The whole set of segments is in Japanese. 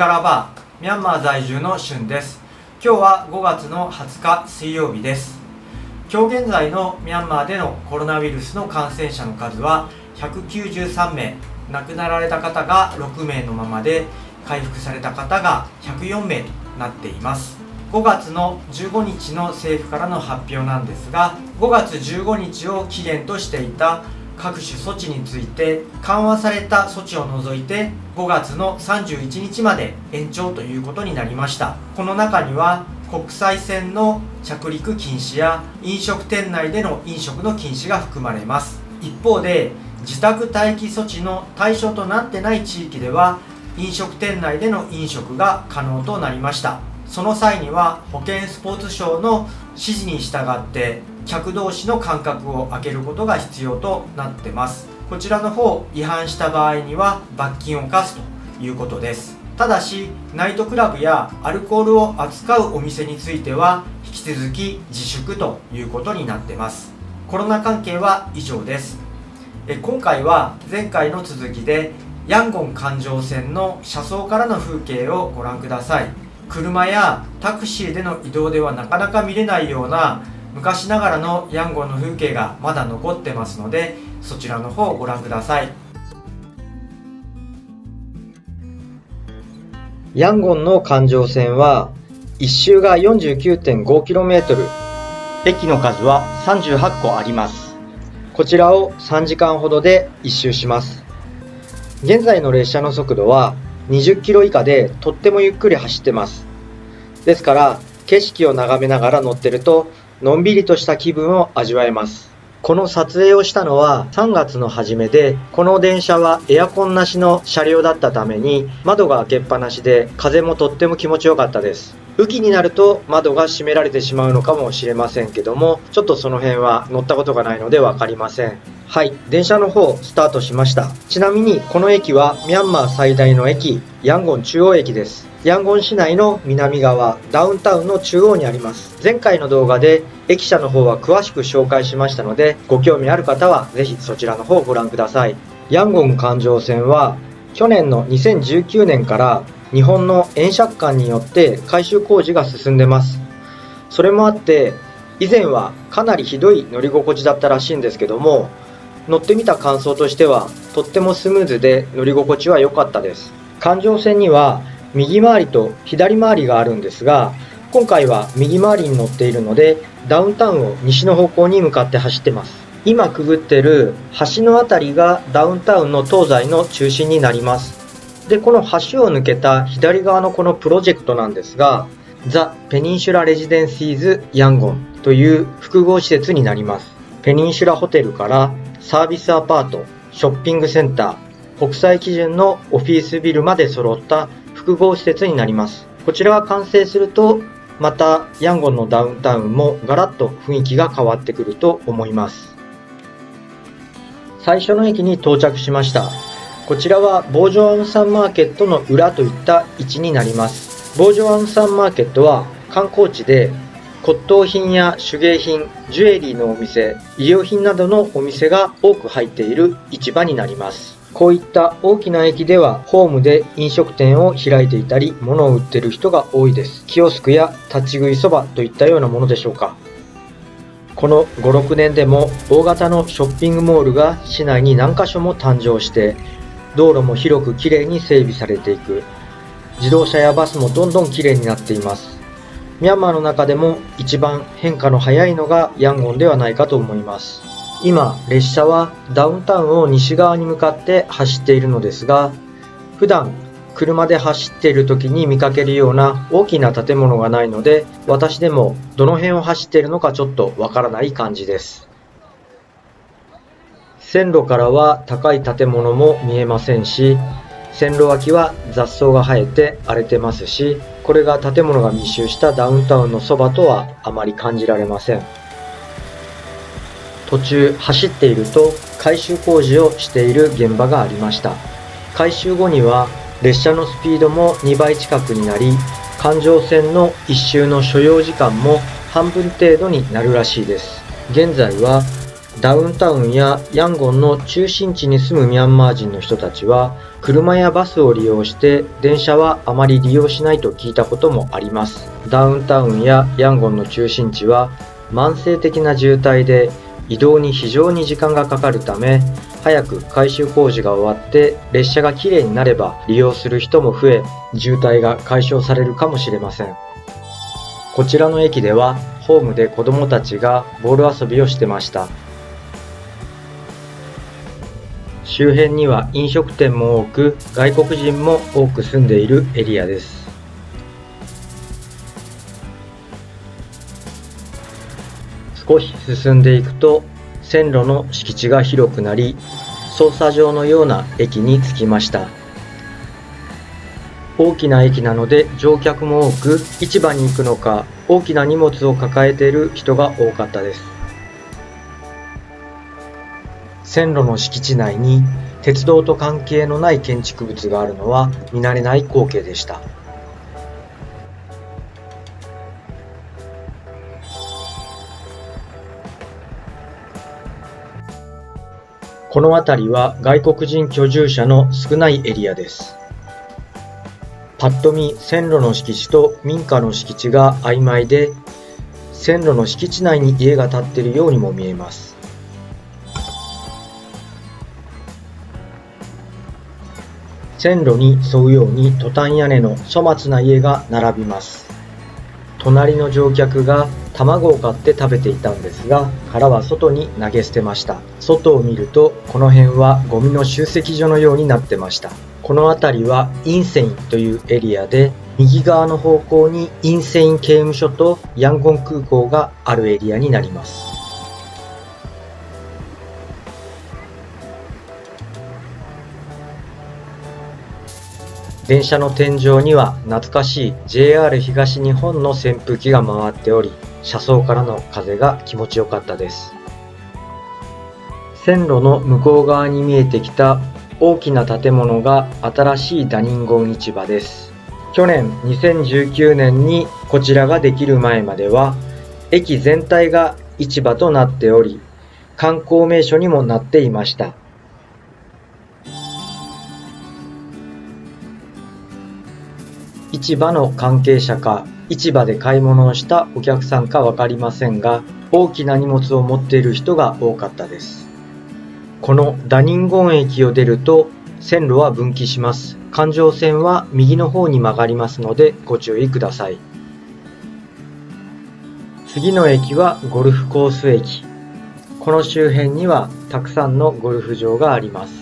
ガラバーミャンマー在住のシュンです。今日は5月の20日水曜日です。今日現在のミャンマーでのコロナウイルスの感染者の数は193名。亡くなられた方が6名のままで回復された方が104名となっています。5月の15日の政府からの発表なんですが5月15日を期限としていた各種措置について緩和された措置を除いて5月の31日まで延長ということになりました。この中には国際線の着陸禁止や飲食店内での飲食の禁止が含まれます。一方で自宅待機措置の対象となってない地域では飲食店内での飲食が可能となりました。その際には保健スポーツ省の指示に従って客同士の間隔を空けることが必要となってます。こちらの方違反した場合には罰金を課すということです。ただしナイトクラブやアルコールを扱うお店については引き続き自粛ということになってます。コロナ関係は以上です。え今回は前回の続きでヤンゴン環状線の車窓からの風景をご覧ください。車やタクシーでの移動ではなかなか見れないような昔ながらのヤンゴンの風景がまだ残ってますのでそちらの方をご覧ください。ヤンゴンの環状線は1周が 49.5km 駅の数は38個あります。こちらを3時間ほどで1周します。現在の列車の速度は20キロ以下でとってもゆっくり走ってます。ですから景色を眺めながら乗ってるとのんびりとした気分を味わえます。この撮影をしたのは3月の初めで、この電車はエアコンなしの車両だったために窓が開けっぱなしで風もとっても気持ちよかったです。雨季になると窓が閉められてしまうのかもしれませんけども、ちょっとその辺は乗ったことがないので分かりません。はい、電車の方スタートしました。ちなみにこの駅はミャンマー最大の駅、ヤンゴン中央駅です。ヤンゴン市内の南側、ダウンタウンの中央にあります。前回の動画で駅舎の方は詳しく紹介しましたので、ご興味ある方はぜひそちらの方をご覧ください。ヤンゴン環状線は去年の2019年から日本の円借款によって改修工事が進んでます。それもあって、以前はかなりひどい乗り心地だったらしいんですけども、乗ってみた感想としてはとってもスムーズで乗り心地は良かったです。環状線には右回りと左回りがあるんですが今回は右回りに乗っているのでダウンタウンを西の方向に向かって走ってます。今くぐってる橋の辺りがダウンタウンの東西の中心になります。でこの橋を抜けた左側のこのプロジェクトなんですがザ・ペニンシュラ・レジデンシーズ・ヤンゴンという複合施設になります。ペニンシュラホテルからサービスアパートショッピングセンター国際基準のオフィスビルまで揃った複合施設になります。こちらが完成すると、またヤンゴンのダウンタウンもガラッと雰囲気が変わってくると思います。最初の駅に到着しました。こちらはボージョアンサンマーケットの裏といった位置になります。ボージョアンサンマーケットは観光地で骨董品や手芸品、ジュエリーのお店、医療品などのお店が多く入っている市場になります。こういった大きな駅ではホームで飲食店を開いていたり物を売ってる人が多いです。キオスクや立ち食いそばといったようなものでしょうか。この5、6年でも大型のショッピングモールが市内に何箇所も誕生して道路も広くきれいに整備されていく。自動車やバスもどんどんきれいになっています。ミャンマーの中でも一番変化の早いのがヤンゴンではないかと思います。今、列車はダウンタウンを西側に向かって走っているのですが、普段車で走っている時に見かけるような大きな建物がないので、私でもどの辺を走っているのかちょっとわからない感じです。線路からは高い建物も見えませんし、線路脇は雑草が生えて荒れてますし、これが建物が密集したダウンタウンのそばとはあまり感じられません。途中走っていると改修工事をしている現場がありました。改修後には列車のスピードも2倍近くになり環状線の1周の所要時間も半分程度になるらしいです。現在はダウンタウンやヤンゴンの中心地に住むミャンマー人の人たちは車やバスを利用して電車はあまり利用しないと聞いたこともあります。ダウンタウンやヤンゴンの中心地は慢性的な渋滞で移動に非常に時間がかかるため早く改修工事が終わって列車がきれいになれば利用する人も増え渋滞が解消されるかもしれません。こちらの駅ではホームで子供たちがボール遊びをしてました。周辺には飲食店も多く外国人も多く住んでいるエリアです。少し進んでいくと線路の敷地が広くなり操作場のような駅に着きました。大きな駅なので乗客も多く市場に行くのか大きな荷物を抱えている人が多かったです。線路の敷地内に鉄道と関係のない建築物があるのは見慣れない光景でした。この辺りは外国人居住者の少ないエリアです。パッと見線路の敷地と民家の敷地が曖昧で線路の敷地内に家が建っているようにも見えます。線路に沿うようにトタン屋根の粗末な家が並びます。隣の乗客が卵を買って食べていたんですが殻は外に投げ捨てました。外を見るとこの辺はゴミの集積所のようになってました。この辺りはインセインというエリアで右側の方向にインセイン刑務所とヤンゴン空港があるエリアになります。電車の天井には懐かしい JR 東日本の扇風機が回っており車窓からの風が気持ちよかったです。線路の向こう側に見えてきた大きな建物が新しいダニンゴン市場です。去年2019年にこちらができる前までは駅全体が市場となっており観光名所にもなっていました。市場の関係者か市場で買い物をしたお客さんか分かりませんが大きな荷物を持っている人が多かったです。このダニンゴン駅を出ると線路は分岐します。環状線は右の方に曲がりますのでご注意ください。次の駅はゴルフコース駅。この周辺にはたくさんのゴルフ場があります。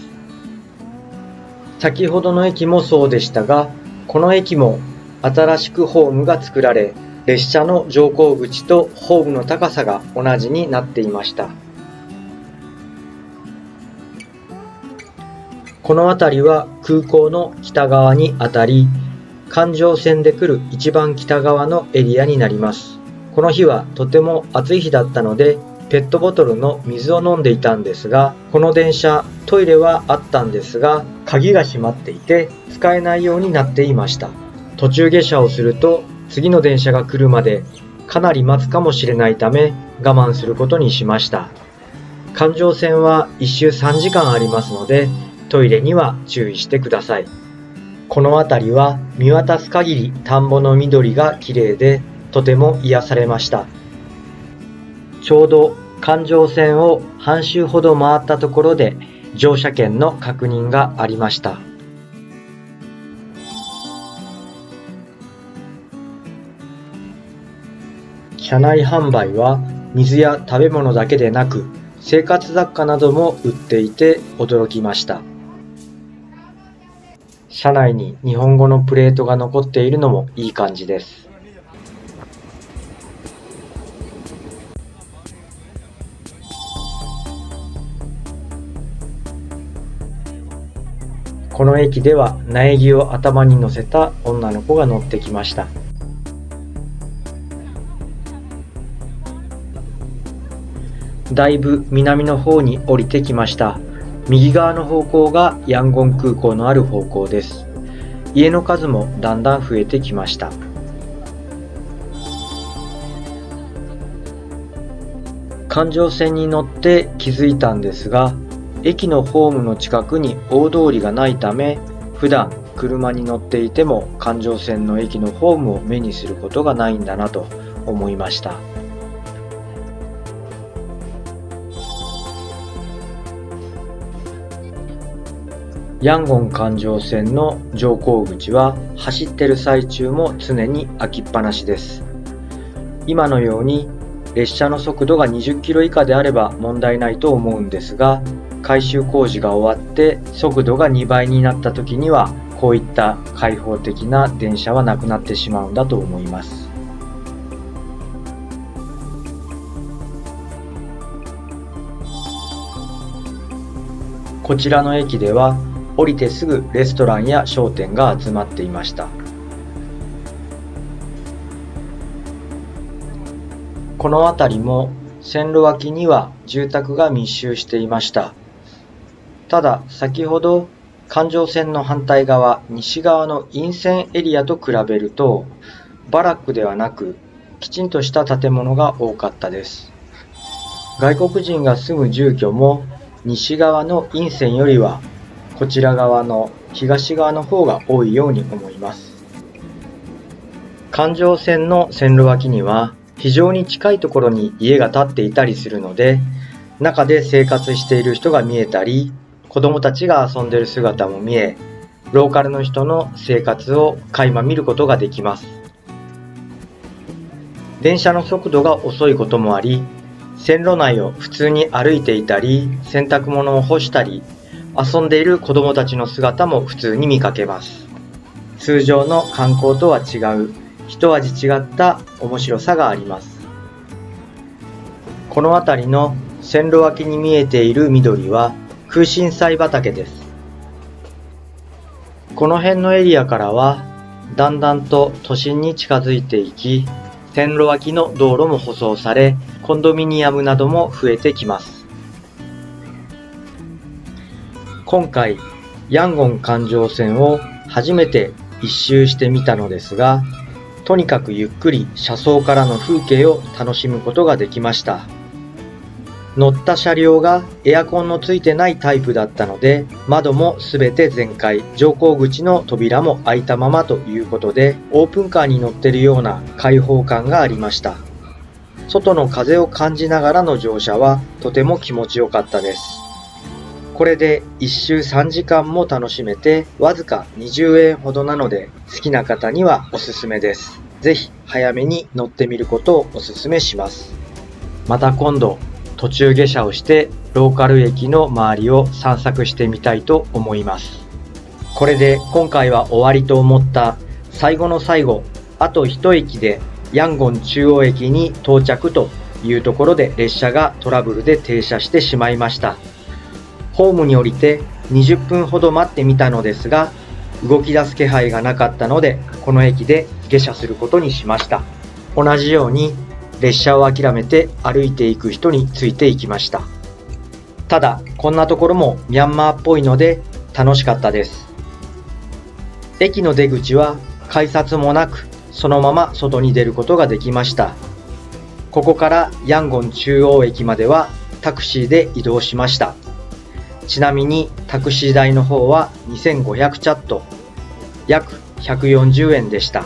先ほどの駅もそうでしたがこの駅も新しくホームが作られ、列車の乗降口とホームの高さが同じになっていました。この辺りは空港の北側にあたり、環状線で来る一番北側のエリアになります。この日はとても暑い日だったので、ペットボトルの水を飲んでいたんですが、この電車、トイレはあったんですが、鍵が閉まっていて使えないようになっていました。途中下車をすると次の電車が来るまでかなり待つかもしれないため我慢することにしました。環状線は1周3時間ありますのでトイレには注意してください。この辺りは見渡す限り田んぼの緑が綺麗でとても癒されました。ちょうど環状線を半周ほど回ったところで乗車券の確認がありました。車内販売は水や食べ物だけでなく生活雑貨なども売っていて驚きました。車内に日本語のプレートが残っているのもいい感じです。この駅では苗木を頭に乗せた女の子が乗ってきました。だいぶ南の方に降りてきました。右側の方向がヤンゴン空港のある方向です。家の数もだんだん増えてきました。環状線に乗って気づいたんですが駅のホームの近くに大通りがないため普段車に乗っていても環状線の駅のホームを目にすることがないんだなと思いました。ヤンゴン環状線の乗降口は走ってる最中も常に開きっぱなしです。今のように列車の速度が20キロ以下であれば問題ないと思うんですが改修工事が終わって速度が2倍になった時にはこういった開放的な電車はなくなってしまうんだと思います。こちらの駅では降りてすぐレストランや商店が集まっていました。この辺りも線路脇には住宅が密集していました。ただ先ほど環状線の反対側西側の陰線エリアと比べるとバラックではなくきちんとした建物が多かったです外国人が住む住居も西側の陰線よりはこちら側の東側の方が多いように思います。環状線の線路脇には非常に近いところに家が建っていたりするので中で生活している人が見えたり子供たちが遊んでる姿も見えローカルの人の生活を垣間見ることができます電車の速度が遅いこともあり線路内を普通に歩いていたり洗濯物を干したり遊んでいる子供たちの姿も普通に見かけます。通常の観光とは違う一味違った面白さがあります。この辺りの線路脇に見えている緑は空心菜畑です。この辺のエリアからはだんだんと都心に近づいていき線路脇の道路も舗装されコンドミニアムなども増えてきます。今回ヤンゴン環状線を初めて一周してみたのですがとにかくゆっくり車窓からの風景を楽しむことができました乗った車両がエアコンのついてないタイプだったので窓も全て全開乗降口の扉も開いたままということでオープンカーに乗ってるような開放感がありました外の風を感じながらの乗車はとても気持ちよかったですこれで1周3時間も楽しめてわずか20円ほどなので好きな方にはおすすめです。ぜひ早めに乗ってみることをおすすめします。また今度途中下車をしてローカル駅の周りを散策してみたいと思います。これで今回は終わりと思った最後の最後、あと一駅でヤンゴン中央駅に到着というところで列車がトラブルで停車してしまいました。ホームに降りて20分ほど待ってみたのですが、動き出す気配がなかったので、この駅で下車することにしました。同じように列車を諦めて歩いていく人についていきました。ただ、こんなところもミャンマーっぽいので楽しかったです。駅の出口は改札もなく、そのまま外に出ることができました。ここからヤンゴン中央駅まではタクシーで移動しました。ちなみにタクシー代の方は2500チャット約140円でした。